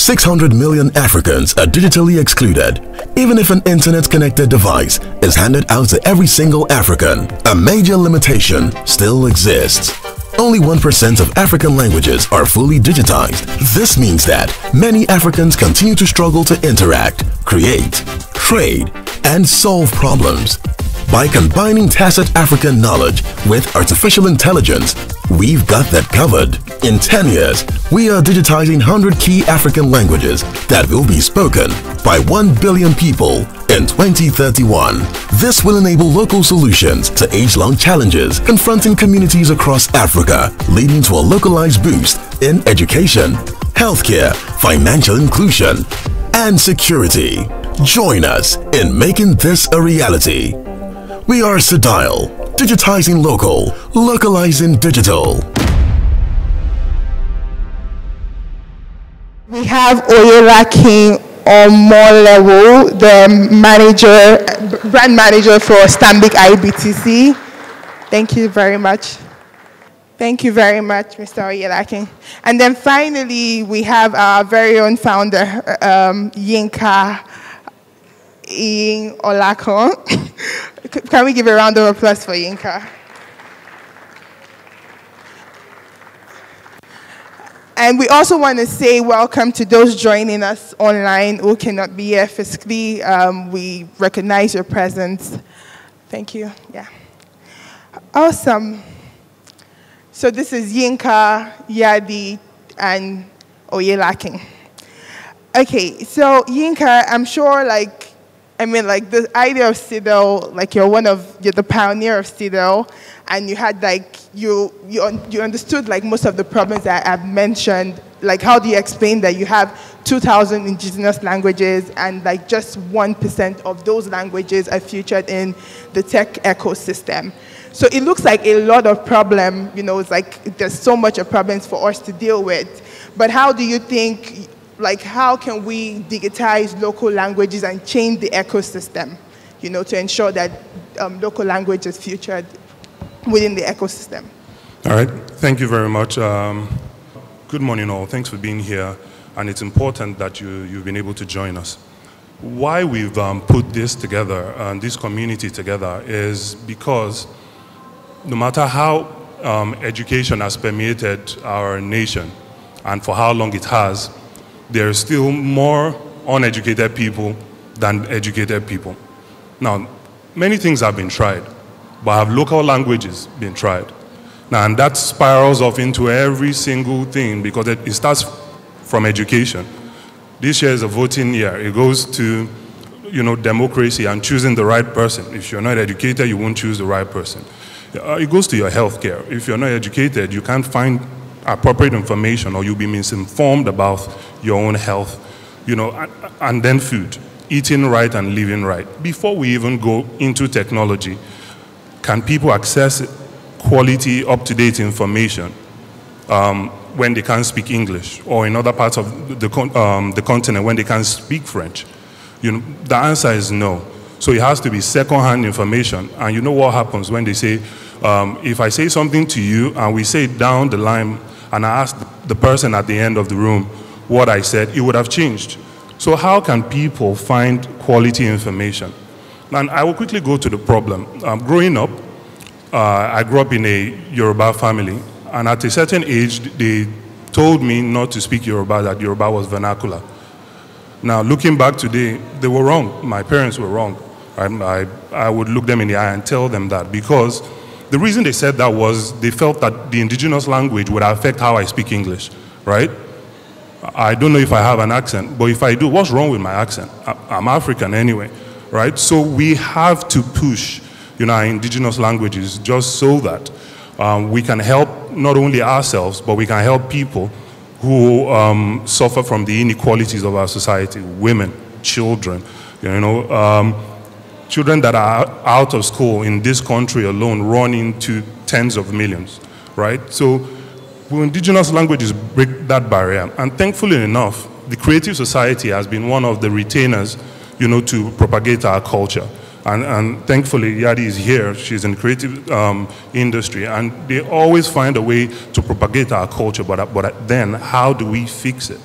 600 million Africans are digitally excluded. Even if an internet-connected device is handed out to every single African, a major limitation still exists. Only 1% of African languages are fully digitized. This means that many Africans continue to struggle to interact, create, trade, and solve problems. By combining tacit African knowledge with artificial intelligence, we've got that covered. In 10 years, we are digitizing 100 key African languages that will be spoken by 1 billion people in 2031. This will enable local solutions to age-long challenges confronting communities across Africa, leading to a localized boost in education, healthcare, financial inclusion, and security. Join us in making this a reality. We are CDIAL, digitizing local, localizing digital. We have Oyelakin on more level, the manager, brand manager for Stanbic IBTC. Thank you very much. Thank you very much, Mr. Oyelakin. And then finally, we have our very own founder, um, Yinka Iyinolakan. Can we give a round of applause for Yinka? And we also want to say welcome to those joining us online who cannot be here physically. Um, we recognize your presence. Thank you. Yeah. Awesome. So this is Yinka, Yadi, and Oyelakin. Okay, so Yinka, I'm sure like I mean, like the idea of CDIAL, like you're one of, you're the pioneer of CDIAL, and you had like, you, you, you understood like most of the problems that I've mentioned. Like how do you explain that you have 2,000 indigenous languages and like just 1% of those languages are featured in the tech ecosystem? So it looks like a lot of problem, you know, it's like there's so much of problems for us to deal with. But how do you think like how can we digitize local languages and change the ecosystem, you know, to ensure that um, local language is featured within the ecosystem. All right, thank you very much. Um, good morning all, thanks for being here. And it's important that you, you've been able to join us. Why we've um, put this together and this community together is because no matter how um, education has permeated our nation and for how long it has, there are still more uneducated people than educated people. Now, many things have been tried, but have local languages been tried? Now, and that spirals off into every single thing because it, it starts from education. This year is a voting year. It goes to, you know, democracy and choosing the right person. If you're not educated, you won't choose the right person. Uh, it goes to your health care. If you're not educated, you can't find appropriate information or you'll be misinformed about your own health, you know, and, and then food, eating right and living right. Before we even go into technology, can people access quality, up-to-date information um, when they can't speak English or in other parts of the, um, the continent when they can't speak French? You know, the answer is no. So it has to be second-hand information. And you know what happens when they say, um, if I say something to you and we say down the line and I ask the person at the end of the room what I said, it would have changed. So how can people find quality information? And I will quickly go to the problem. Um, growing up, uh, I grew up in a Yoruba family, and at a certain age, they told me not to speak Yoruba, that Yoruba was vernacular. Now, looking back today, they were wrong. My parents were wrong. I, I, I would look them in the eye and tell them that because the reason they said that was they felt that the indigenous language would affect how I speak English, right? I don't know if I have an accent, but if I do, what's wrong with my accent? I'm African anyway, right? So we have to push, you know, our indigenous languages just so that um, we can help not only ourselves, but we can help people who um, suffer from the inequalities of our society, women, children, you know, um, children that are out of school in this country alone run into tens of millions, right? So indigenous languages break that barrier. And thankfully enough, the Creative Society has been one of the retainers, you know, to propagate our culture. And, and thankfully, Yadi is here. She's in the creative um, industry. And they always find a way to propagate our culture. But, but then, how do we fix it?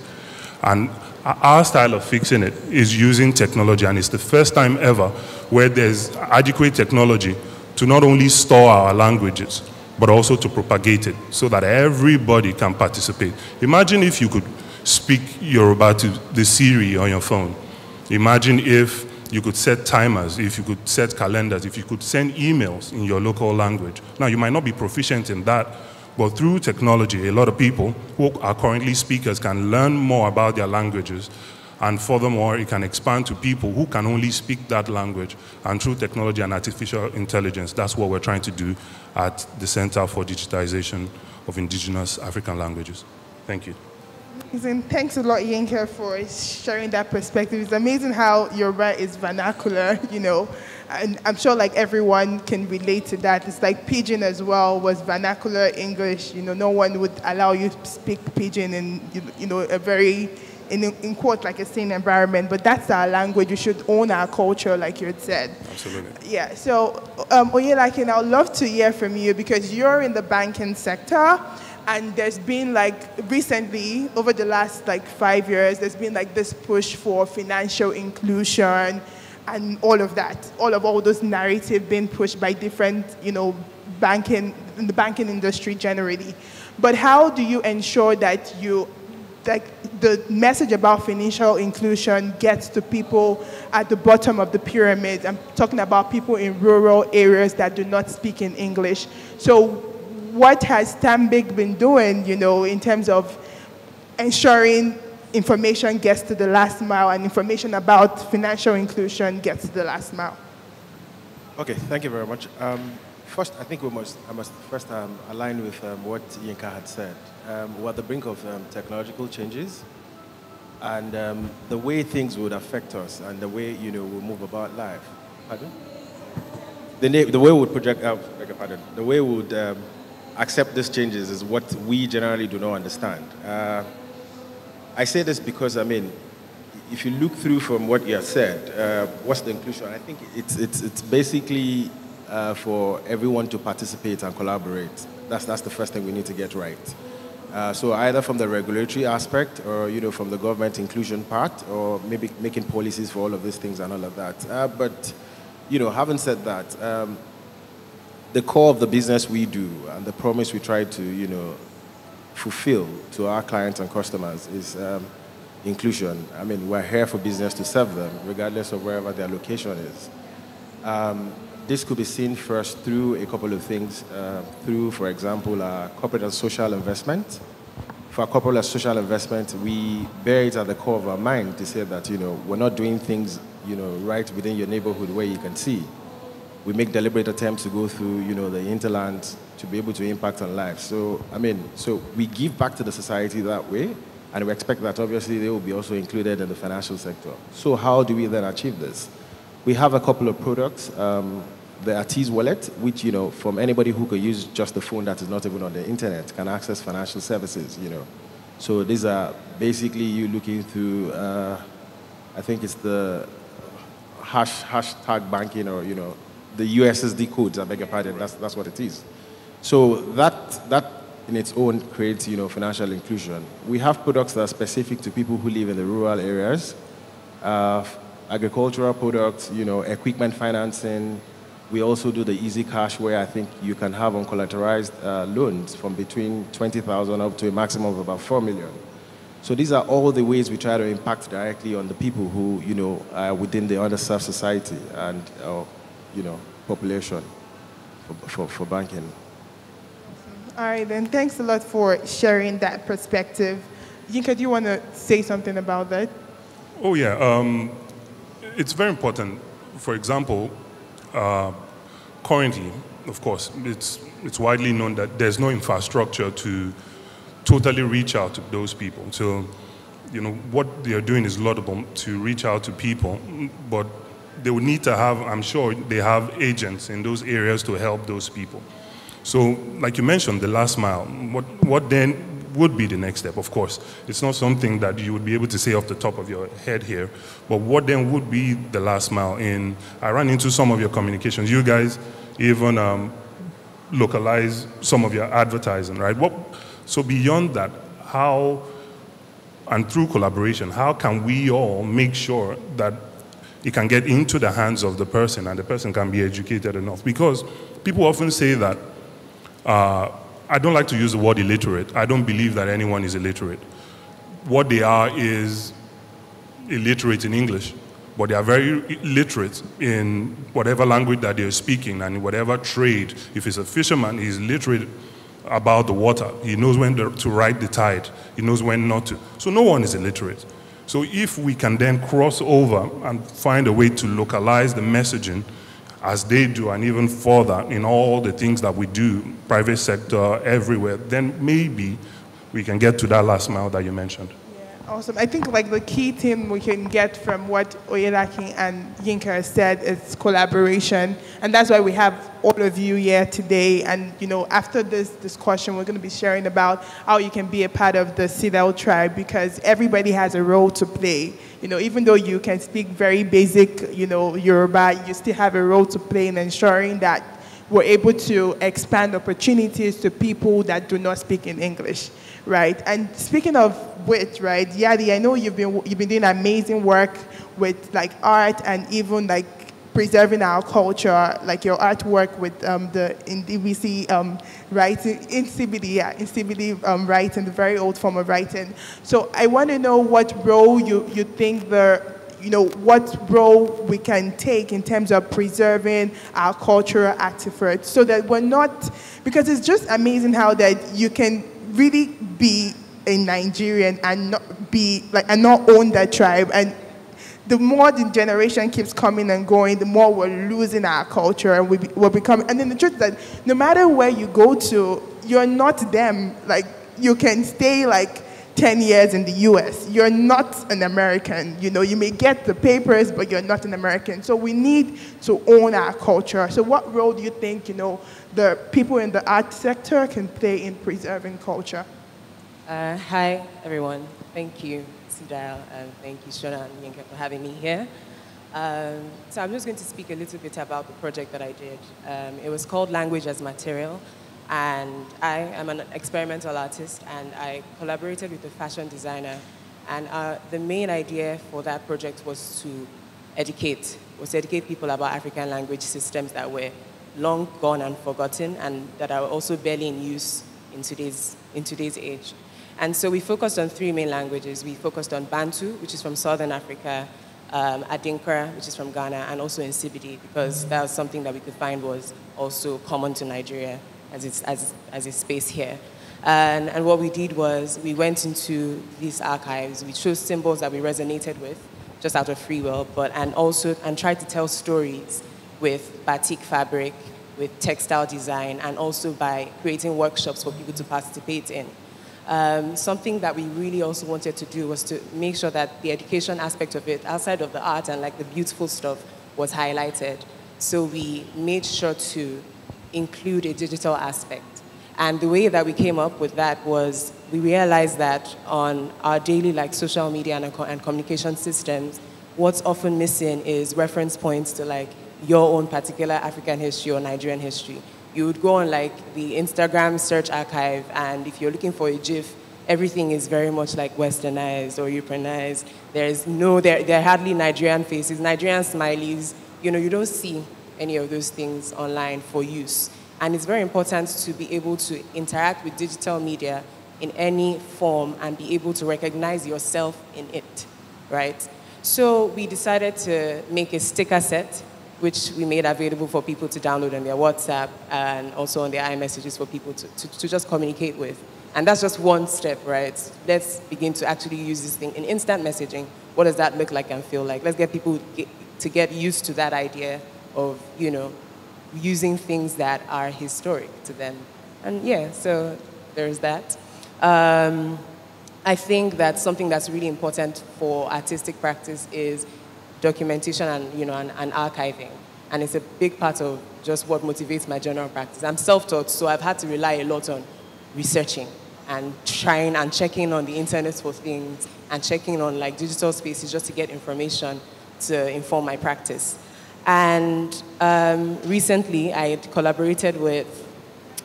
And Our style of fixing it is using technology, and it's the first time ever where there's adequate technology to not only store our languages, but also to propagate it so that everybody can participate. Imagine if you could speak Yoruba to the Siri on your phone. Imagine if you could set timers, if you could set calendars, if you could send emails in your local language. Now, you might not be proficient in that, but through technology, a lot of people who are currently speakers can learn more about their languages. And furthermore, it can expand to people who can only speak that language. And through technology and artificial intelligence, that's what we're trying to do at the Center for Digitization of Indigenous African Languages. Thank you. Amazing. Thanks a lot, Yinka, for sharing that perspective. It's amazing how Yoruba is vernacular, you know, and I'm sure like everyone can relate to that. It's like Pidgin as well was vernacular English. You know, no one would allow you to speak Pidgin in, you know, a very, in, in quote, like a sane environment, but that's our language. We should own our culture, like you had said. Absolutely. Yeah, so um, Oyelakin, I'd love to hear from you because you're in the banking sector and there's been like recently over the last like five years there's been like this push for financial inclusion and all of that all of all those narrative being pushed by different you know banking in the banking industry generally but how do you ensure that you like the message about financial inclusion gets to people at the bottom of the pyramid i'm talking about people in rural areas that do not speak in english so what has Stanbic been doing, you know, in terms of ensuring information gets to the last mile and information about financial inclusion gets to the last mile? Okay, thank you very much. Um, first, I think we must, I must first um, align with um, what Yinka had said. Um, we're at the brink of um, technological changes and um, the way things would affect us and the way, you know, we move about life. Pardon? The, the way we would project, uh, pardon, the way we would accept these changes is what we generally do not understand. Uh, I say this because, I mean, if you look through from what you have said, uh, what's the inclusion? I think it's, it's, it's basically uh, for everyone to participate and collaborate. That's, that's the first thing we need to get right. Uh, so either from the regulatory aspect or, you know, from the government inclusion part or maybe making policies for all of these things and all of that. Uh, but, you know, having said that, um, the core of the business we do and the promise we try to, you know, fulfill to our clients and customers is um, inclusion. I mean, we're here for business to serve them, regardless of wherever their location is. Um, this could be seen first through a couple of things, uh, through, for example, our corporate and social investment. For corporate and social investment, we bear it at the core of our mind to say that, you know, we're not doing things, you know, right within your neighborhood where you can see we make deliberate attempts to go through, you know, the hinterland to be able to impact on life. So, I mean, so we give back to the society that way, and we expect that obviously they will be also included in the financial sector. So how do we then achieve this? We have a couple of products. Um, the @ease wallet, which, you know, from anybody who could use just the phone that is not even on the internet, can access financial services, you know. So these are basically you looking through, uh, I think it's the hash, hashtag banking or, you know, the USSD codes, I beg your pardon, that's, that's what it is. So that, that in its own creates you know, financial inclusion. We have products that are specific to people who live in the rural areas, uh, agricultural products, you know, equipment financing. We also do the easy cash where I think you can have uncollateralized uh, loans from between 20,000 up to a maximum of about 4 million. So these are all the ways we try to impact directly on the people who, you know, are within the underserved society and uh, you know, population for, for, for banking. All right, then thanks a lot for sharing that perspective. Yinka, do you want to say something about that? Oh, yeah. Um, it's very important. For example, uh, currently, of course, it's, it's widely known that there's no infrastructure to totally reach out to those people. So, you know, what they are doing is laudable to reach out to people, but they would need to have, I'm sure they have agents in those areas to help those people. So, like you mentioned, the last mile, what, what then would be the next step? Of course, it's not something that you would be able to say off the top of your head here, but what then would be the last mile? In I ran into some of your communications. You guys even um, localize some of your advertising, right? What, so beyond that, how And through collaboration, how can we all make sure that it can get into the hands of the person and the person can be educated enough? Because people often say that, uh, I don't like to use the word illiterate. I don't believe that anyone is illiterate. What they are is illiterate in English, but they are very literate in whatever language that they're speaking and whatever trade. If he's a fisherman, he's literate about the water. He knows when to ride the tide. He knows when not to. So no one is illiterate. So if we can then cross over and find a way to localize the messaging as they do and even further in all the things that we do, private sector, everywhere, then maybe we can get to that last mile that you mentioned. Awesome. I think like the key thing we can get from what Oyelaki and Yinka said is collaboration, and that's why we have all of you here today. And you know, after this discussion, we're going to be sharing about how you can be a part of the CDIAL tribe because everybody has a role to play. You know, even though you can speak very basic, you know, Yoruba, you still have a role to play in ensuring that we're able to expand opportunities to people that do not speak in English right? And speaking of which, right, Yadi, I know you've been you've been doing amazing work with like art and even like preserving our culture, like your artwork with um, the Nsibidi um, writing, Nsibidi, yeah, Nsibidi um, writing, the very old form of writing. So I want to know what role you, you think the, you know, what role we can take in terms of preserving our cultural artifacts so that we're not, because it's just amazing how that you can really be a Nigerian and not be like and not own that tribe. And the more the generation keeps coming and going, the more we're losing our culture and we, we're becoming. And then the truth is that no matter where you go to, you're not them. Like you can stay like 10 years in the US. You're not an American. You know, you may get the papers, but you're not an American. So we need to own our culture. So what role do you think, you know, the people in the art sector can play in preserving culture? Uh, hi, everyone. Thank you, CDIAL, and thank you, Shona and Yinka, for having me here. Um, so I'm just going to speak a little bit about the project that I did. Um, it was called Language as Material, and I am an experimental artist, and I collaborated with a fashion designer. And uh, the main idea for that project was to educate, was to educate people about African language systems that were long gone and forgotten and that are also barely in use in today's, in today's age. And so we focused on three main languages. We focused on Bantu, which is from Southern Africa, um, Adinkra, which is from Ghana, and also in Nsibidi, because that was something that we could find was also common to Nigeria as, it's, as, as a space here. And, and what we did was we went into these archives, we chose symbols that we resonated with, just out of free will, but and also and tried to tell stories with batik fabric, with textile design, and also by creating workshops for people to participate in. Um, something that we really also wanted to do was to make sure that the education aspect of it, outside of the art and like the beautiful stuff, was highlighted. So we made sure to include a digital aspect. And the way that we came up with that was we realized that on our daily like social media and, and communication systems, what's often missing is reference points to like your own particular African history or Nigerian history. You would go on like the Instagram search archive, and if you're looking for a GIF, everything is very much like westernized or Europeanized. There's no, there, there are hardly Nigerian faces, Nigerian smileys. You know, you don't see any of those things online for use. And it's very important to be able to interact with digital media in any form and be able to recognize yourself in it, right? So we decided to make a sticker set which we made available for people to download on their WhatsApp and also on their iMessages for people to, to, to just communicate with. And that's just one step, right? Let's begin to actually use this thing in instant messaging. What does that look like and feel like? Let's get people to get used to that idea of, you know, using things that are historic to them. And yeah, so there's that. Um, I think that something that's really important for artistic practice is documentation and, you know, and, and archiving. And it's a big part of just what motivates my general practice. I'm self-taught, so I've had to rely a lot on researching and trying and checking on the internet for things and checking on like digital spaces just to get information to inform my practice. And um, recently, I had collaborated with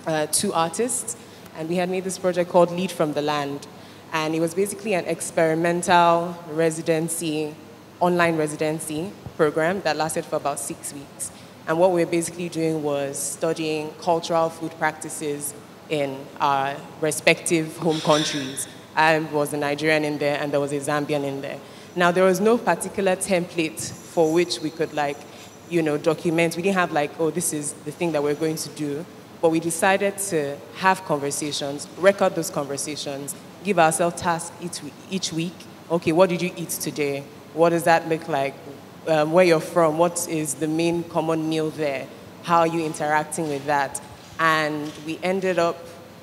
uh, two artists, and we had made this project called Lead from the Land. And it was basically an experimental residency, online residency program that lasted for about six weeks. And what we were basically doing was studying cultural food practices in our respective home countries. I was a Nigerian in there and there was a Zambian in there. Now, there was no particular template for which we could like, you know, document. We didn't have like, oh, this is the thing that we're going to do. But we decided to have conversations, record those conversations, give ourselves tasks each, each week. Okay, what did you eat today? What does that look like? Um, where you're from? What is the main common meal there? How are you interacting with that? And we ended up,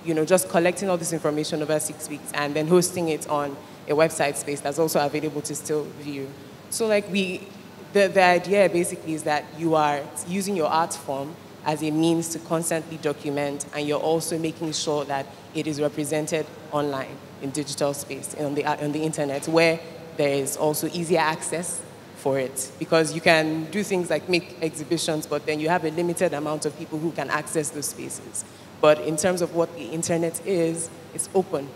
you know, just collecting all this information over six weeks and then hosting it on a website space that's also available to still view. So like we, the, the idea basically is that you are using your art form as a means to constantly document and you're also making sure that it is represented online in digital space, on the, on the internet, where there is also easier access for it. Because you can do things like make exhibitions, but then you have a limited amount of people who can access those spaces. But in terms of what the internet is, it's open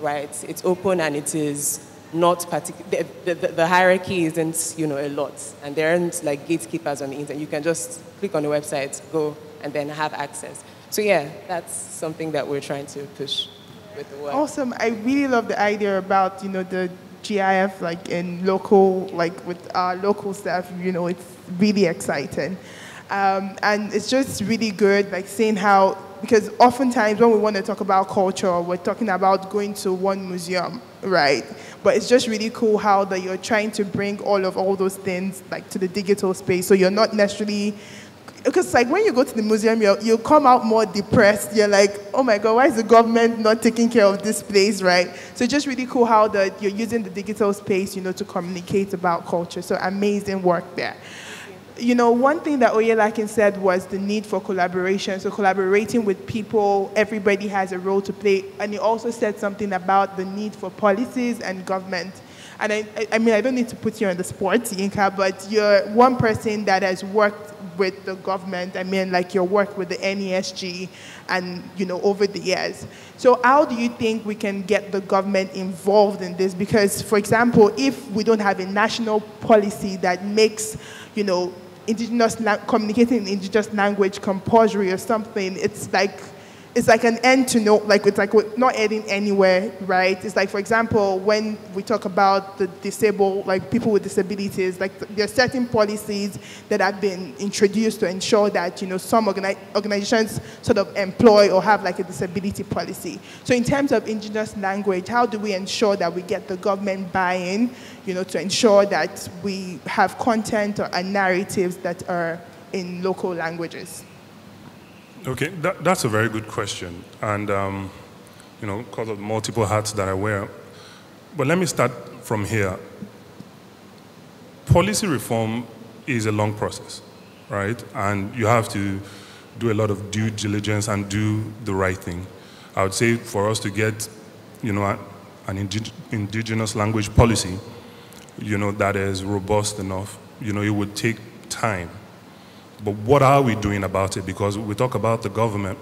right? It's open and it is not particular. The, the, the, hierarchy isn't, you know, a lot, and there aren't like gatekeepers on the internet. You can just click on the website, go, and then have access. So yeah, that's something that we're trying to push with the work. Awesome. I really love the idea about you know the GIF like in local like with our local staff. You know, it's really exciting. Um, and it's just really good, like seeing how because oftentimes when we want to talk about culture, we're talking about going to one museum, right? But it's just really cool how that you're trying to bring all of all those things like to the digital space. So you're not necessarily because like when you go to the museum, you you come out more depressed. You're like, oh my god, why is the government not taking care of this place, right? So it's just really cool how that you're using the digital space, you know, to communicate about culture. So amazing work there you know, one thing that Oyelakin said was the need for collaboration. So collaborating with people, everybody has a role to play. And he also said something about the need for policies and government. And I, I mean, I don't need to put you on the spot, Yinka, but you're one person that has worked with the government. I mean, like your work with the NESG and, you know, over the years. So how do you think we can get the government involved in this? Because, for example, if we don't have a national policy that makes, you know, indigenous communicating in indigenous language compulsory or something, it's like it's like an end to no, like it's like we're not heading anywhere, right? It's like, for example, when we talk about the disabled, like people with disabilities, like there are certain policies that have been introduced to ensure that, you know, some organi organizations sort of employ or have like a disability policy. So in terms of indigenous language, how do we ensure that we get the government buy-in, you know, to ensure that we have content or, and narratives that are in local languages? Okay, that, that's a very good question. And, um, you know, because of multiple hats that I wear. But let me start from here. Policy reform is a long process, right? And you have to do a lot of due diligence and do the right thing. I would say for us to get, you know, an indigenous language policy, you know, that is robust enough, you know, it would take time but what are we doing about it? Because we talk about the government.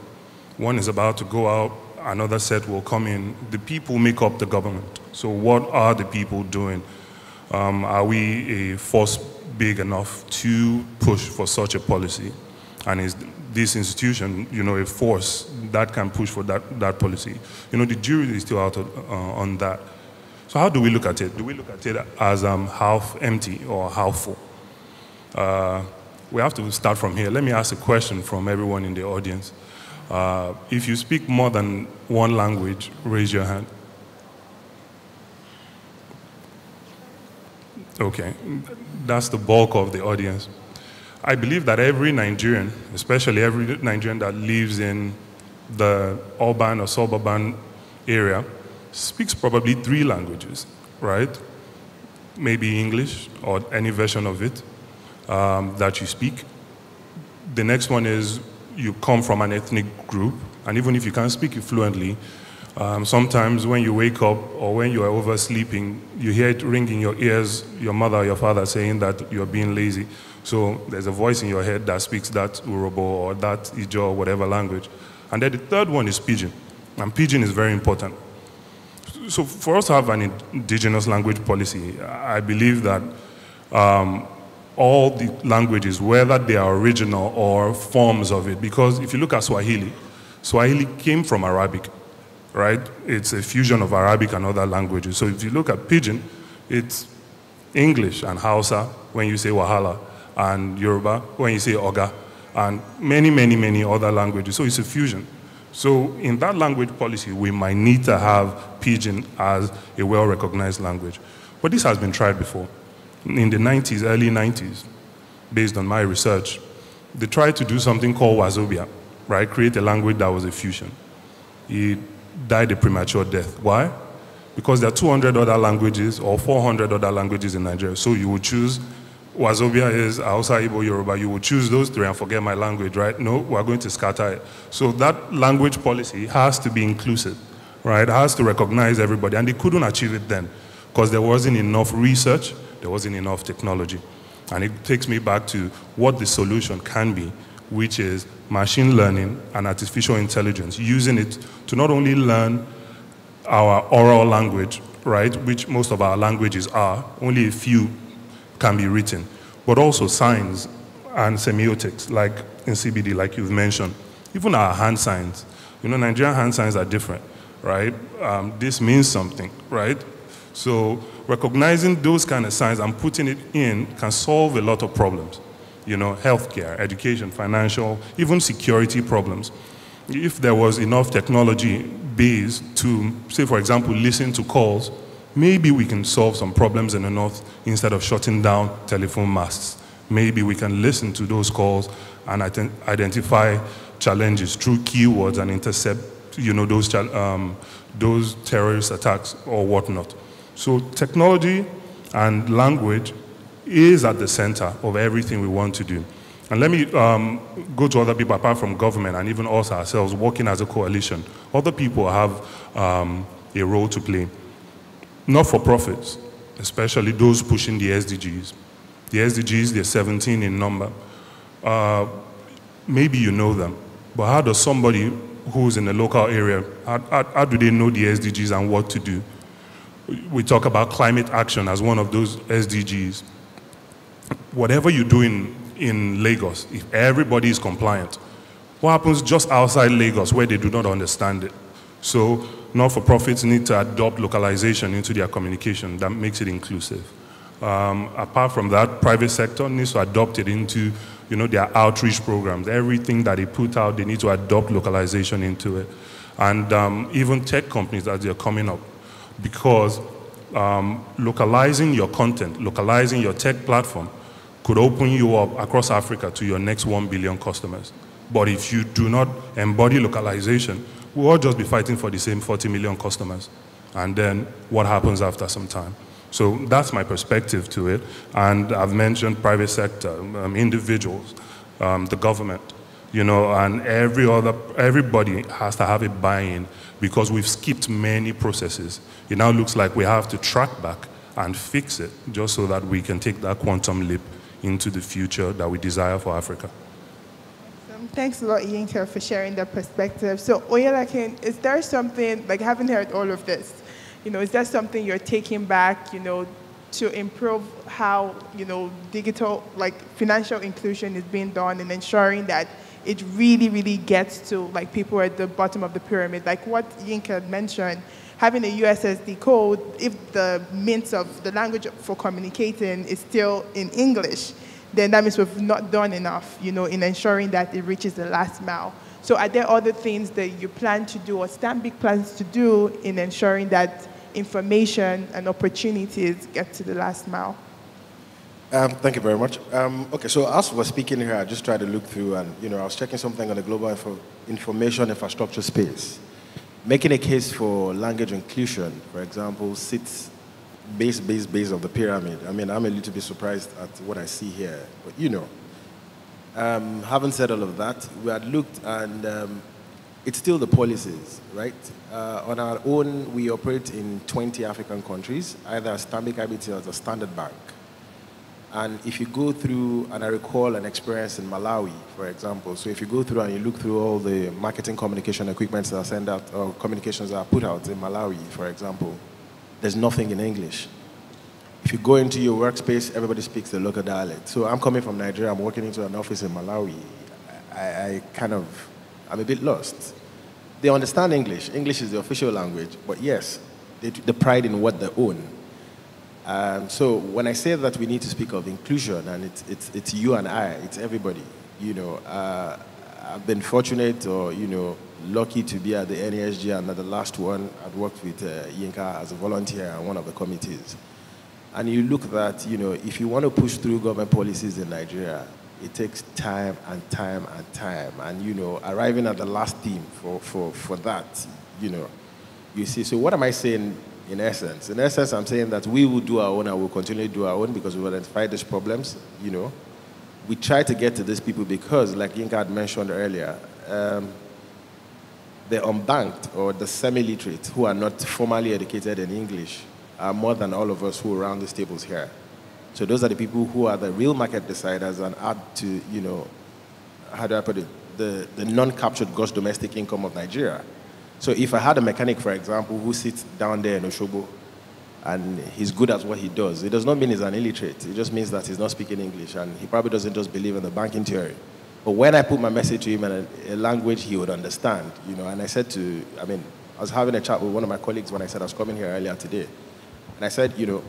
One is about to go out, another set will come in. The people make up the government. So what are the people doing? Um, are we a force big enough to push for such a policy? And is this institution, you know, a force that can push for that, that policy? You know, the jury is still out of, uh, on that. So how do we look at it? Do we look at it as um, half empty or half full? Uh, we have to start from here. Let me ask a question from everyone in the audience. Uh, if you speak more than one language, raise your hand. Okay, that's the bulk of the audience. I believe that every Nigerian, especially every Nigerian that lives in the urban or suburban area, speaks probably three languages, right? Maybe English or any version of it um, that you speak. The next one is you come from an ethnic group, and even if you can't speak it fluently, um, sometimes when you wake up or when you are oversleeping, you hear it ring in your ears, your mother or your father saying that you're being lazy. So there's a voice in your head that speaks that Urhobo or that Ijaw or whatever language. And then the third one is Pidgin. And Pidgin is very important. so for us to have an indigenous language policy, I believe that um, all the languages, whether they are original or forms of it, because if you look at Swahili, Swahili came from Arabic, right? It's a fusion of Arabic and other languages. So if you look at Pidgin, it's English and Hausa when you say Wahala, and Yoruba when you say Oga, and many, many, many other languages. So it's a fusion. So in that language policy, we might need to have Pidgin as a well-recognized language. But this has been tried before. In the 90s, early 90s, based on my research, they tried to do something called Wazobia, right? Create a language that was a fusion. It died a premature death. Why? Because there are 200 other languages or 400 other languages in Nigeria. So you would choose Wazobia is Hausa, Igbo, Yoruba. You would choose those three and forget my language, right? No, we're going to scatter it. So that language policy has to be inclusive, right? It has to recognize everybody. And they couldn't achieve it then because there wasn't enough research, there wasn't enough technology. And it takes me back to what the solution can be, which is machine learning and artificial intelligence, using it to not only learn our oral language, right, which most of our languages are, only a few can be written, but also signs and semiotics, like Nsibidi, like you've mentioned. Even our hand signs. You know, Nigerian hand signs are different, right? Um, this means something, right? So recognizing those kind of signs and putting it in can solve a lot of problems. You know, healthcare, education, financial, even security problems. If there was enough technology base to, say, for example, listen to calls maybe we can solve some problems in the north instead of shutting down telephone masts. Maybe we can listen to those calls and identify challenges through keywords and intercept, you know, those, um, those terrorist attacks or whatnot. So technology and language is at the center of everything we want to do. And let me um, go to other people apart from government and even us ourselves working as a coalition. Other people have um, a role to play not for profits, especially those pushing the SDGs. The SDGs, they're 17 in number. Uh, maybe you know them, but how does somebody who's in the local area, how, how, how do they know the SDGs and what to do? We talk about climate action as one of those SDGs. Whatever you do in, in Lagos, if everybody is compliant, what happens just outside Lagos where they do not understand it? So not-for-profits need to adopt localization into their communication that makes it inclusive. Um, apart from that, private sector needs to adopt it into you know, their outreach programs. Everything that they put out, they need to adopt localization into it. And um, even tech companies as they're coming up, because um, localizing your content, localizing your tech platform could open you up across Africa to your next 1 billion customers. But if you do not embody localization, we'll all just be fighting for the same 40 million customers. And then what happens after some time? So that's my perspective to it. And I've mentioned private sector, um, individuals, um, the government, you know, and every other, everybody has to have a buy-in because we've skipped many processes. It now looks like we have to track back and fix it just so that we can take that quantum leap into the future that we desire for Africa. Um, thanks a lot, Yinka, for sharing that perspective. So, Oyelakin, is there something, like, having heard all of this, you know, is there something you're taking back, you know, to improve how, you know, digital, like, financial inclusion is being done and ensuring that it really, really gets to, like, people at the bottom of the pyramid? Like what Yinka mentioned, having a USSD code, if the means of the language for communicating is still in English, then that means we've not done enough, you know, in ensuring that it reaches the last mile. So are there other things that you plan to do or Stanbic plans to do in ensuring that information and opportunities get to the last mile? Um, thank you very much. Um, okay, so as we're speaking here, I just tried to look through and, you know, I was checking something on the global info information infrastructure space. Making a case for language inclusion, for example, sits base, base, base of the pyramid. I mean, I'm a little bit surprised at what I see here, but you know. Um, having said all of that, we had looked and um, it's still the policies, right? Uh, on our own, we operate in 20 African countries, either as Stanbic IBT or as a Standard Bank. And if you go through, and I recall an experience in Malawi, for example. So if you go through and you look through all the marketing communication equipments that are sent out, or communications that are put out in Malawi, for example, there's nothing in English. If you go into your workspace, everybody speaks the local dialect. So I'm coming from Nigeria, I'm working into an office in Malawi. I, I kind of, I'm a bit lost. They understand English. English is the official language, but yes, they, the pride in what they own um, so when I say that we need to speak of inclusion, and it's, it's, it's you and I, it's everybody, you know, uh, I've been fortunate or, you know, lucky to be at the NESG and at the last one, I'd worked with uh, Yinka as a volunteer on one of the committees. And you look that, you know, if you want to push through government policies in Nigeria, it takes time and time and time. And, you know, arriving at the last theme for, for, for that, you know, you see. So what am I saying in essence. In essence, I'm saying that we will do our own and we'll continue to do our own because we've identified these problems, you know. We try to get to these people because, like Yinka had mentioned earlier, um, the unbanked or the semi-literate who are not formally educated in English are more than all of us who are around these tables here. So those are the people who are the real market deciders and add to, you know, how do I put it, the, the non-captured gross domestic income of Nigeria. So if I had a mechanic, for example, who sits down there in Oshogbo and he's good at what he does, it does not mean he's an illiterate. It just means that he's not speaking English and he probably doesn't just believe in the banking theory. But when I put my message to him in a, a language he would understand, you know, and I said to, I mean, I was having a chat with one of my colleagues when I said I was coming here earlier today. And I said, you know,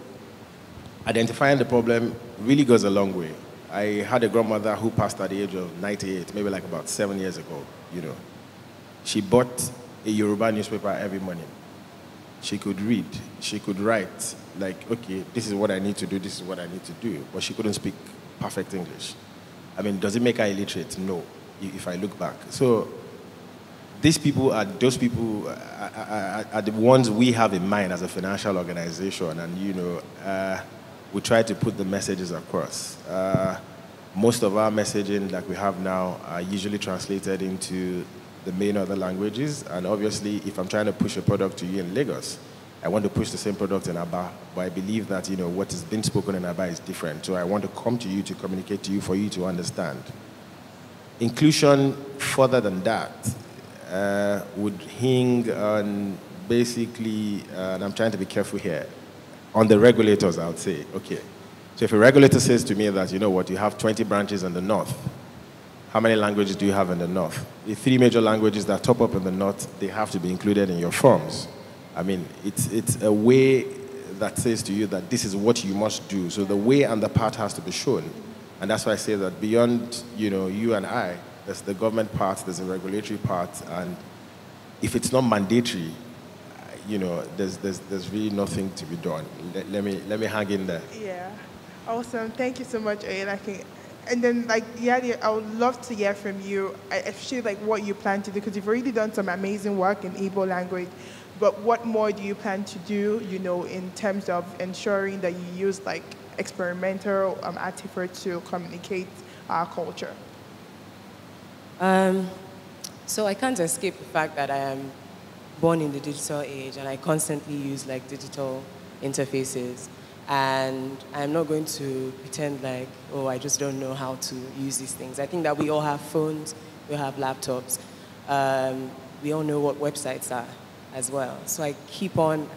identifying the problem really goes a long way. I had a grandmother who passed at the age of 98, maybe like about seven years ago, you know. She bought a Yoruba newspaper every morning. She could read, she could write, like, okay, this is what I need to do, this is what I need to do, but she couldn't speak perfect English. I mean, does it make her illiterate? No, if I look back. So these people are those people are, are, are, the ones we have in mind as a financial organization, and you know, uh, we try to put the messages across. Uh, most of our messaging, like we have now, are usually translated into the main other languages. And obviously, if I'm trying to push a product to you in Lagos, I want to push the same product in Aba, but I believe that you know what is being spoken in Aba is different. So I want to come to you to communicate to you for you to understand. Inclusion further than that uh, would hinge on basically, uh, and I'm trying to be careful here, on the regulators. I would say, okay. So if a regulator says to me that you know what, you have 20 branches in the north, how many languages do you have in the north? The three major languages that top up in the north, they have to be included in your forms. I mean, it's, it's a way that says to you that this is what you must do. So the way and the path has to be shown. And that's why I say that beyond, you know, you and I, there's the government part, there's a regulatory part, and if it's not mandatory, you know, there's, there's, there's really nothing to be done. Let, let me, let me hang in there. Yeah. Awesome. Thank you so much, Oyin. I can and then like yeah, I would love to hear from you, especially like what you plan to do because you've already done some amazing work in Igbo language. But what more do you plan to do? You know, in terms of ensuring that you use like experimental um, artifacts to communicate our culture. Um, so I can't escape the fact that I am born in the digital age and I constantly use like digital interfaces. And I'm not going to pretend like, oh, I just don't know how to use these things. I think that we all have phones, we have laptops. Um, we all know what websites are as well. So I keep on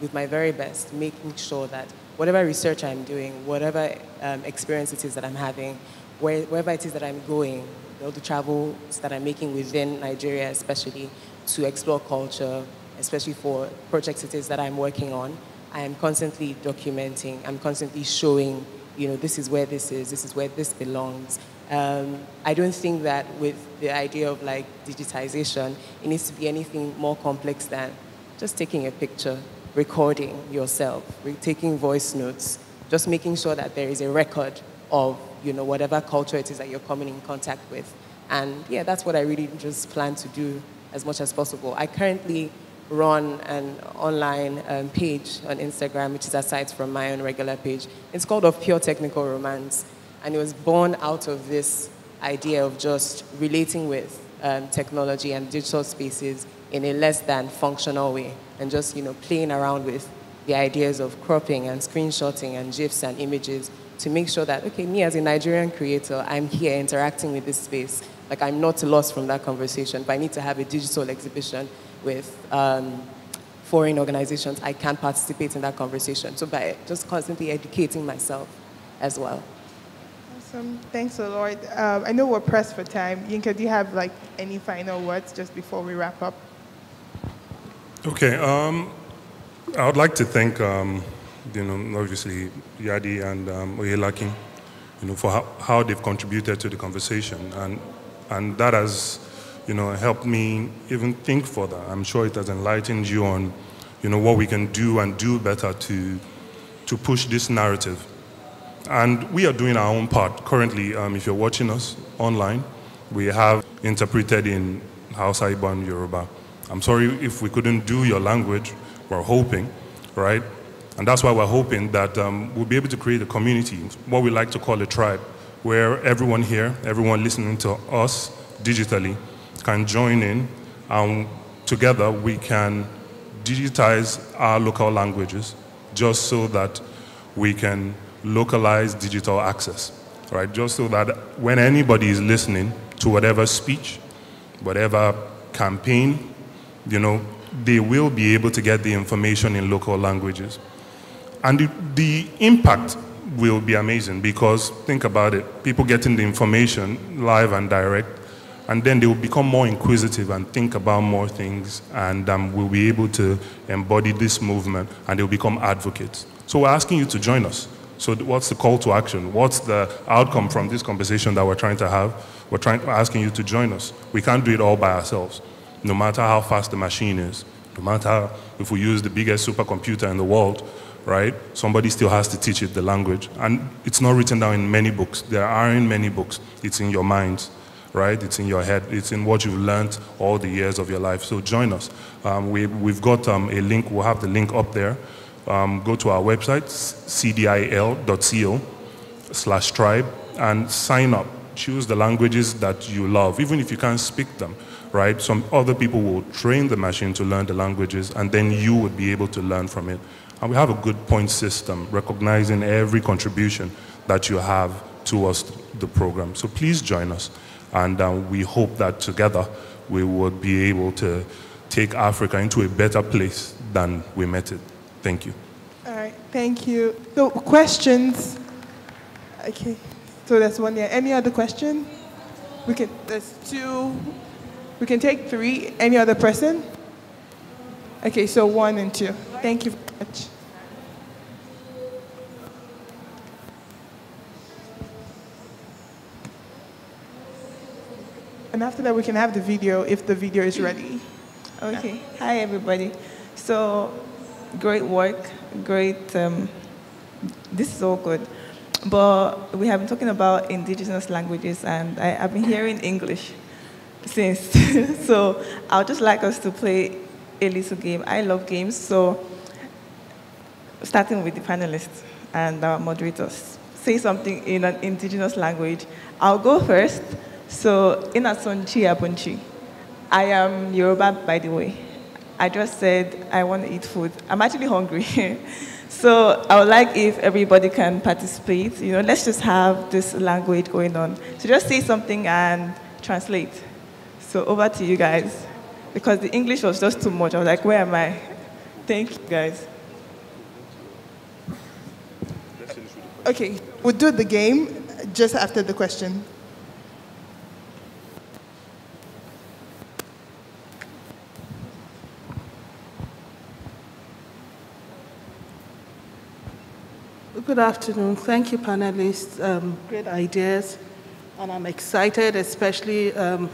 with my very best, making sure that whatever research I'm doing, whatever um, experience it is that I'm having, where, wherever it is that I'm going, all the travels that I'm making within Nigeria, especially to explore culture, especially for projects it is that I'm working on, I am constantly documenting, I'm constantly showing, you know, this is where this is, this is where this belongs. Um, I don't think that with the idea of like digitization, it needs to be anything more complex than just taking a picture, recording yourself, taking voice notes, just making sure that there is a record of, you know, whatever culture it is that you're coming in contact with. And yeah, that's what I really just plan to do as much as possible. I currently run an online um, page on Instagram, which is aside from my own regular page. It's called Of Pure Technical Romance. And it was born out of this idea of just relating with um, technology and digital spaces in a less than functional way and just, you know, playing around with the ideas of cropping and screenshotting and GIFs and images to make sure that, okay, me as a Nigerian creator, I'm here interacting with this space. Like I'm not lost from that conversation, but I need to have a digital exhibition with um, foreign organizations. I can participate in that conversation. So by just constantly educating myself as well. Awesome. Thanks a lot. Um, I know we're pressed for time. Yinka, do you have like any final words just before we wrap up? Okay. Um, I would like to thank, um, you know, obviously Yadi and um, Oyelakin, you know, for how, how, they've contributed to the conversation, and and that has, you know, helped me even think further. I'm sure it has enlightened you on, you know, what we can do and do better to to push this narrative. And we are doing our own part currently. Um, if you're watching us online, we have interpreted in Hausa, Igbo, and Yoruba. I'm sorry if we couldn't do your language we're hoping, right? And that's why we're hoping that um, we'll be able to create a community, what we like to call a tribe, where everyone here, everyone listening to us digitally can join in and together we can digitize our local languages just so that we can localize digital access, right? Just so that when anybody is listening to whatever speech, whatever campaign, you know, they will be able to get the information in local languages. And the, the, impact will be amazing because think about it people getting the information live and direct, and then they will become more inquisitive and think about more things, and um, will be able to embody this movement and they'll become advocates. So we're asking you to join us. So, what's the call to action? What's the outcome from this conversation that we're trying to have? We're, trying, we're asking you to join us. We can't do it all by ourselves no matter how fast the machine is, no matter if we use the biggest supercomputer in the world, right? Somebody still has to teach it the language. And it's not written down in many books. There aren't many books. It's in your mind, right? It's in your head. It's in what you've learned all the years of your life. So join us. Um, we, have got um, a link. We'll have the link up there. Um, go to our website, cdil.co slash tribe, and sign up. Choose the languages that you love, even if you can't speak them right? Some other people will train the machine to learn the languages, and then you would be able to learn from it. And we have a good point system, recognizing every contribution that you have towards the program. So please join us, and um, we hope that together we would be able to take Africa into a better place than we met it. Thank you. All right, thank you. So questions? Okay, so that's one there. Any other question? We can, there's two we can take three. Any other person? Okay, so one and two. Thank you very much. And after that, we can have the video if the video is ready. Okay. Hi, everybody. So, great work. Great. Um, this is all good. But we have been talking about indigenous languages, and I, I've been hearing English since. so I would just like us to play a little game. I love games, so starting with the panelists and our moderators. Say something in an indigenous language. I'll go first. So, Inasonchi Abunchi. I am Yoruba, by the way. I just said I want to eat food. I'm actually hungry. so I would like if everybody can participate. You know, let's just have this language going on. So just say something and translate. So over to you guys. Because the English was just too much. I was like, where am I? Thank you, guys. Okay, we'll do the game just after the question. Good afternoon. Thank you, panelists. Um, great ideas. And I'm excited, especially um,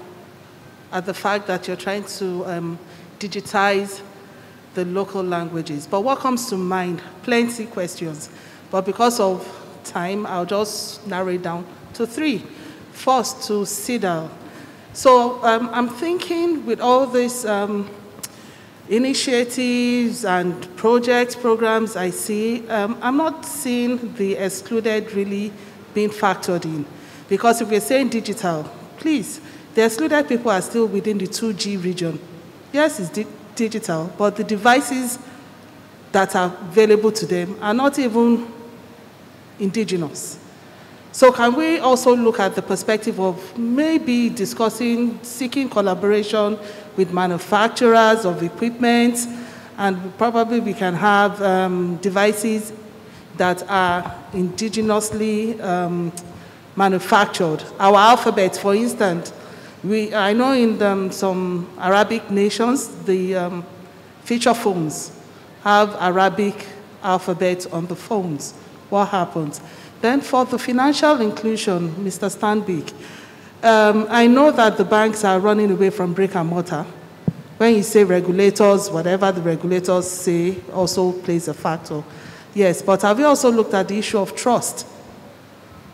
at the fact that you're trying to um, digitize the local languages. But what comes to mind? Plenty questions. But because of time, I'll just narrow it down to three. First, to CDIAL. So um, I'm thinking with all these um, initiatives and projects, programs I see, um, I'm not seeing the excluded really being factored in. Because if we're saying digital, please, the excluded people are still within the 2G region. Yes, it's di digital, but the devices that are available to them are not even indigenous. So can we also look at the perspective of maybe discussing, seeking collaboration with manufacturers of equipment, and probably we can have um, devices that are indigenously um, manufactured. Our alphabet, for instance, we, I know in um, some Arabic nations, the um, feature phones have Arabic alphabet on the phones. What happens? Then for the financial inclusion, Mr. Stanbic, um, I know that the banks are running away from brick and mortar. When you say regulators, whatever the regulators say also plays a factor. Yes, but have you also looked at the issue of trust?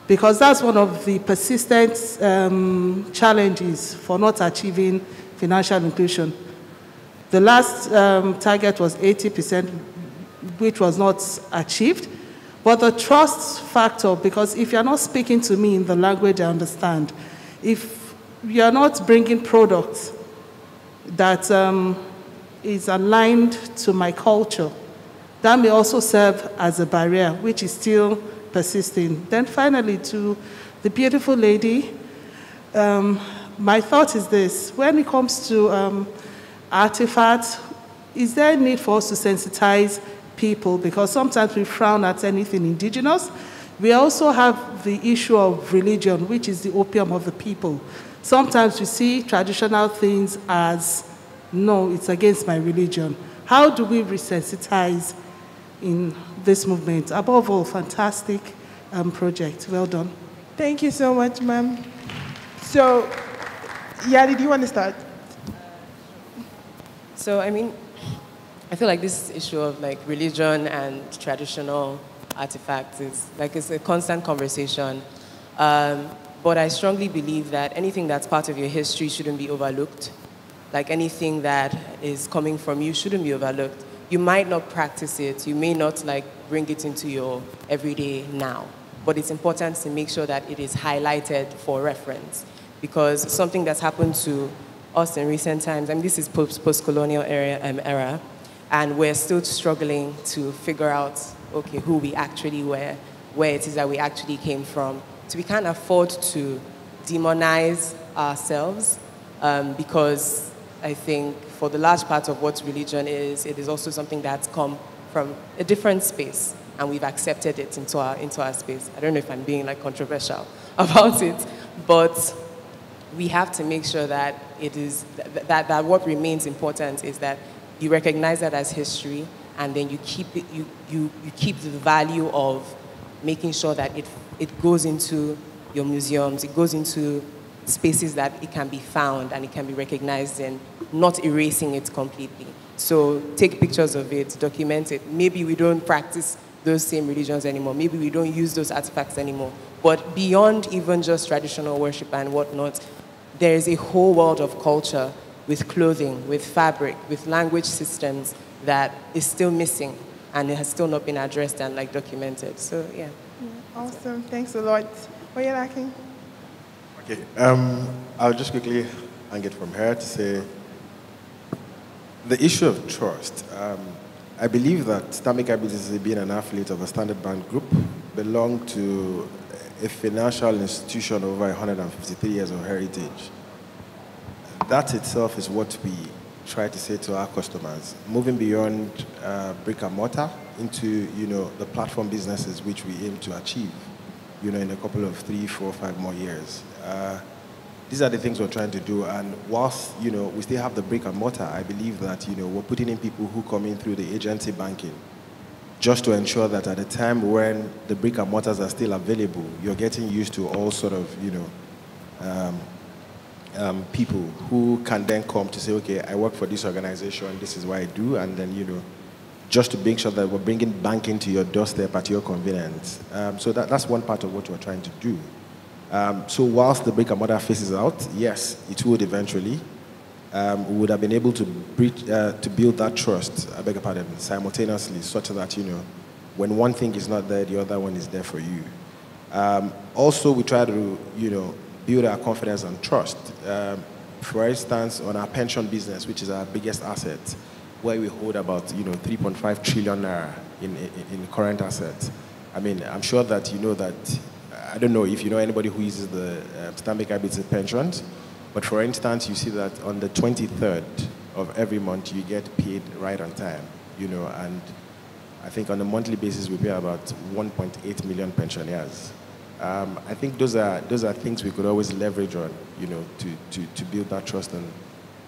Because that's one of the persistent um, challenges for not achieving financial inclusion. The last um, target was 80%, which was not achieved. But the trust factor, because if you're not speaking to me in the language I understand, if you're not bringing products that um, is aligned to my culture, that may also serve as a barrier, which is still persisting. Then finally, to the beautiful lady, um, my thought is this. When it comes to um, artifacts, is there a need for us to sensitize people? Because sometimes we frown at anything indigenous. We also have the issue of religion, which is the opium of the people. Sometimes we see traditional things as, no, it's against my religion. How do we resensitize in this movement. Above all, fantastic um, project. Well done. Thank you so much, ma'am. So, yeah, do you want to start? So, I mean, I feel like this issue of like religion and traditional artifacts is like it's a constant conversation. Um, but I strongly believe that anything that's part of your history shouldn't be overlooked. Like anything that is coming from you shouldn't be overlooked you might not practice it, you may not like bring it into your everyday now, but it's important to make sure that it is highlighted for reference because something that's happened to us in recent times, I mean, this is post-colonial era, um, era, and we're still struggling to figure out, okay, who we actually were, where it is that we actually came from. So we can't afford to demonize ourselves um, because I think for the large part of what religion is, it is also something that's come from a different space, and we've accepted it into our, into our space. I don't know if I'm being like controversial about it, but we have to make sure that it is, that, that, that what remains important is that you recognize that as history, and then you keep, it, you, you, you keep the value of making sure that it, it goes into your museums, it goes into spaces that it can be found and it can be recognized in, not erasing it completely. So take pictures of it, document it. Maybe we don't practice those same religions anymore. Maybe we don't use those artifacts anymore. But beyond even just traditional worship and whatnot, there is a whole world of culture with clothing, with fabric, with language systems that is still missing and it has still not been addressed and like documented. So yeah. yeah awesome. Thanks a lot. What are you lacking? Okay, um, I'll just quickly hang it from here to say the issue of trust. Um, I believe that Stanbic IBTC, being an affiliate of a Standard Bank Group, belong to a financial institution over 153 years of heritage. That itself is what we try to say to our customers, moving beyond uh, brick and mortar into, you know, the platform businesses which we aim to achieve you know, in a couple of three, four, five more years. Uh, these are the things we're trying to do. And whilst, you know, we still have the brick and mortar, I believe that, you know, we're putting in people who come in through the agency banking just to ensure that at a time when the brick and mortars are still available, you're getting used to all sort of, you know, um, um, people who can then come to say, okay, I work for this organization, this is what I do, and then, you know, just to make sure that we're bringing banking to your doorstep at your convenience. Um, so that, that's one part of what we're trying to do. Um, so whilst the brick and mortar faces out, yes, it would eventually. Um, we would have been able to, breach, uh, to build that trust, I beg your pardon, simultaneously, such that, you know, when one thing is not there, the other one is there for you. Um, also, we try to, you know, build our confidence and trust. Um, for instance, on our pension business, which is our biggest asset, where we hold about, you know, 3.5 trillion naira in, in, in current assets. I mean, I'm sure that you know that, I don't know if you know anybody who uses the uh, Stanbic IBTC pensions, but for instance, you see that on the 23rd of every month, you get paid right on time, you know, and I think on a monthly basis, we pay about 1.8 million pensioners. Um, I think those are, those are things we could always leverage on, you know, to, to, to build that trust and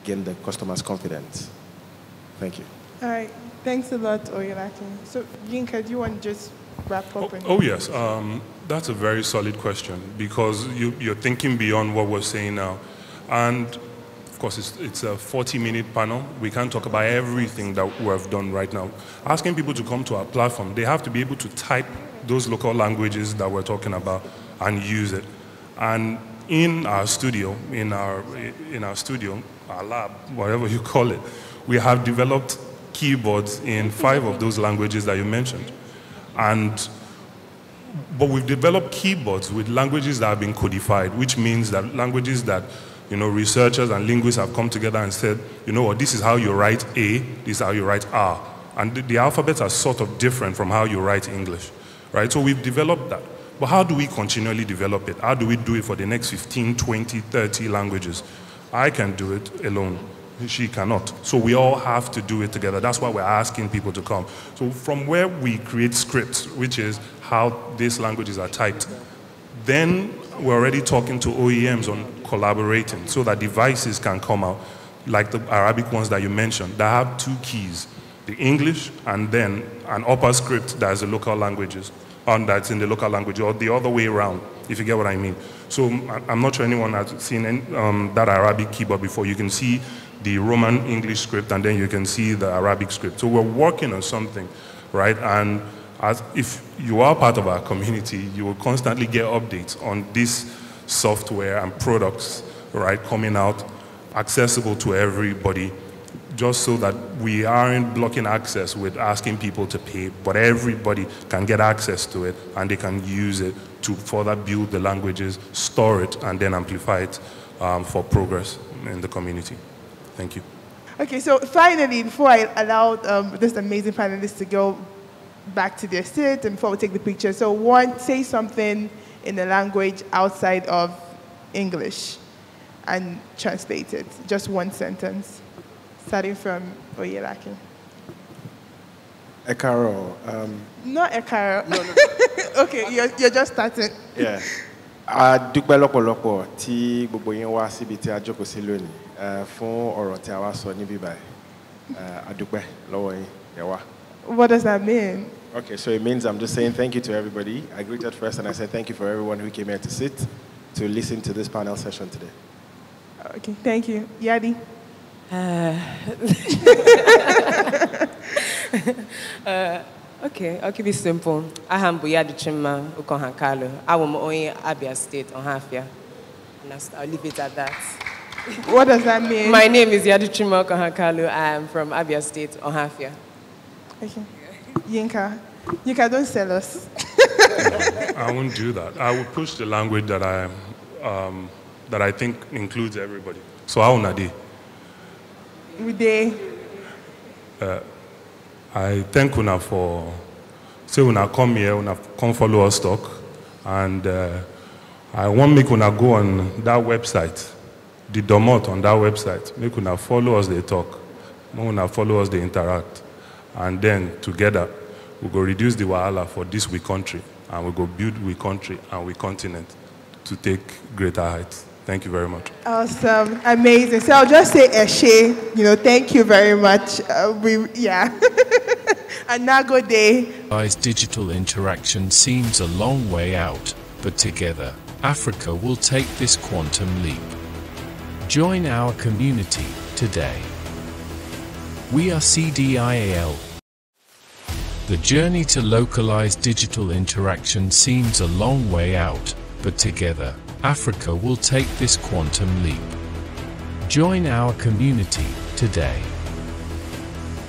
gain the customer's confidence. Thank you. All right. Thanks a lot, Oyelakin. So, Yinka, do you want to just wrap up? Oh, oh yes. Um, that's a very solid question because you, you're thinking beyond what we're saying now. And of course, it's, it's a 40 minute panel. We can't talk about everything that we've done right now. Asking people to come to our platform, they have to be able to type those local languages that we're talking about and use it. And in our studio, in our, in our studio, our lab, whatever you call it, we have developed keyboards in five of those languages that you mentioned. And, but we've developed keyboards with languages that have been codified, which means that languages that you know, researchers and linguists have come together and said, you know what, this is how you write A, this is how you write R. And the, the alphabets are sort of different from how you write English, right? So we've developed that. But how do we continually develop it? How do we do it for the next 15, 20, 30 languages? I can do it alone. She cannot. So we all have to do it together. That's why we're asking people to come. So from where we create scripts, which is how these languages are typed, then we're already talking to OEMs on collaborating so that devices can come out, like the Arabic ones that you mentioned, that have two keys, the English and then an upper script that is the local languages, and that's in the local language, or the other way around, if you get what I mean. So I'm not sure anyone has seen any, um, that Arabic keyboard before. You can see the Roman English script, and then you can see the Arabic script. So we're working on something, right? And as if you are part of our community, you will constantly get updates on this software and products, right, coming out, accessible to everybody, just so that we aren't blocking access with asking people to pay, but everybody can get access to it and they can use it to further build the languages, store it, and then amplify it um, for progress in the community. Thank you. Okay, so finally, before I allow um, this amazing panelist to go back to their seat and before we take the picture, so one, say something in a language outside of English and translate it. Just one sentence, starting from Oyelakin. Ekaro. Um, Not Ekaro. No, no. okay, you're, you're just starting. Yeah. a dúpẹ́ lọ́pọ̀lọpọ̀ tí gbogbo yín wá síbi tí a jókòó sí lónìí fún ọ̀rọ̀ tí a wá sọ níbí báyìí a dúpẹ́ lọ́wọ́ yín yẹ wá. What does that mean? Okay, so it means I'm just saying thank you to everybody. I greeted first and I said thank you for everyone who came here to sit to listen to this panel session today. Okay, thank you. Yadi? Uh, uh, okay, I'll keep it simple. I am Buyadi Chima Ukohankalo. I am only Abia State on Hafia. And I'll leave it at that. What does that mean? My name is Yadi Chima Ukohankalo. I am from Abia State on Hafia. Okay. Yinka, Yinka, don't sell us. I won't do that. I will push the language that I, um, that I think includes everybody. So how nadi? Ude. Uh, I thank Una for say Una come here, Una come follow us talk, and uh, I want make Una go on that website, the Domot on that website. Make Una follow us, they talk. Make Una follow us, they interact, and then together we go reduce the wahala for this we country, and we go build we country and we continent to take greater heights. Thank you very much. Awesome, amazing. So I'll just say Eshe, you know, thank you very much. Uh, we, yeah. and now good day. Digital interaction seems a long way out, but together, Africa will take this quantum leap. Join our community today. We are CDIAL. The journey to localized digital interaction seems a long way out, but together, Africa will take this quantum leap. Join our community today.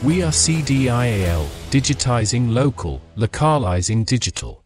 We are CDIAL, digitizing local, localizing digital.